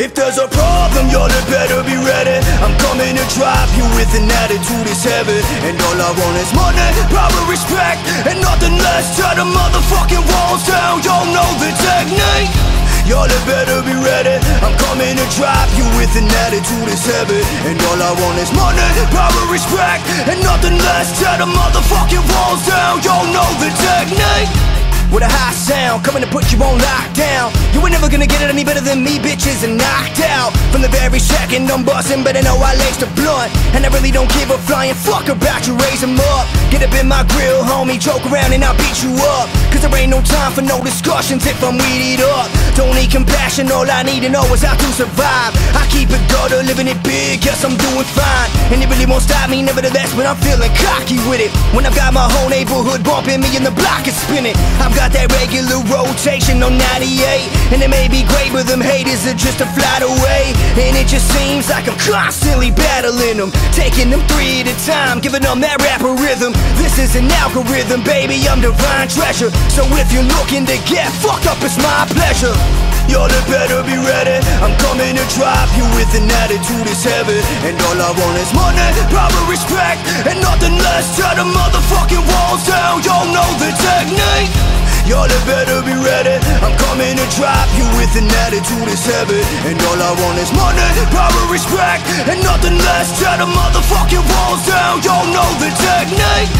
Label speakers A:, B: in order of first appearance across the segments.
A: If there's a problem, y'all had better be ready. I'm coming to drop you with an attitude is heavy. And all I want is money, power, respect And nothing less, tear the motherfucking walls down Y'all know the technique. Y'all had better be ready. I'm coming to drop you with an attitude is heavy. And all I want is money, power, respect And nothing less, tear the motherfucking walls down Y'all know the technique with a high sound, coming to put you on lockdown. You ain't never gonna get it any better than me, bitches, and knocked out. From the very second I'm bustin', better know I laced the blunt. And I really don't give a flying fuck about you, raise 'em up. Get up in my grill, homie, joke around and I'll beat you up ain't no time for no discussions if I'm weeded up. Don't need compassion, all I need to know is how to survive. I keep it gutter, living it big, yes I'm doing fine. And it really won't stop me, nevertheless, when I'm feeling cocky with it When I've got my whole neighborhood bumping me and the block is spinning. I've got that regular rotation on 98 And it may be great, but them haters are just a flight away And it just seems like I'm constantly battling them Taking them three at a time, giving them that rapper rhythm. This is an algorithm, baby, I'm divine treasure. So if you're looking to get fucked up, it's my pleasure. Y'all had better be ready. I'm coming to drop you with an attitude is heavy. And all I want is money, power, respect And nothing less, tear the motherfucking walls down Y'all know the technique. Y'all had better be ready drop you with an attitude is heavy. And all I want is money, power, respect And nothing less, tear the motherfucking walls down. Y'all know the technique.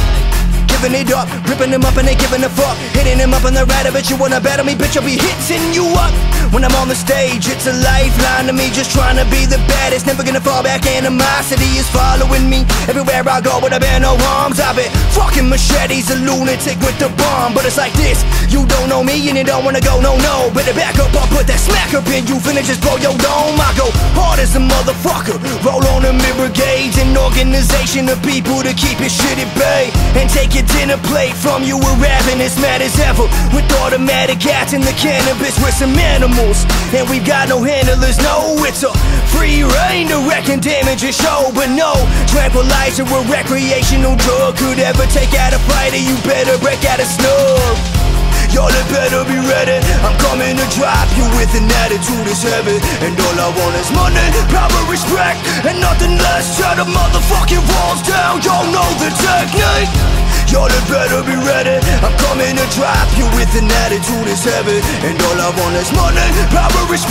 A: Giving it up Ripping them up and they giving a fuck. Hitting them up on the right but you wanna battle me. Bitch, I'll be hitting you up When I'm on the stage, it's a lifeline to me Just trying to be the baddest. Never gonna fall back, animosity is following me. Everywhere I go, but I bear no arms I've been fucking machetes, a lunatic with the bomb. But it's like this, you don't know me and you don't wanna go, no, no. Better back up, Smack up in you Finna just blow your dome. I go hard as a motherfucker. Roll on them brigades An organization of people to keep it shit at bay. And take your dinner plate from you We're as mad as ever. With automatic cats and the cannabis With some animals. And we've got no handlers, no It's a free reign to wreck and damage a show. But no tranquilizer or recreational drug. Could ever take out a fighter You better break out a snub Y'all had better be ready. I'm coming to drop you with an attitude is heavy. And all I want is money, power, respect And nothing less, tear the motherfucking walls down. Y'all know the technique. Y'all had better be ready. I'm coming to drop you with an attitude is heavy. And all I want is money, power, respect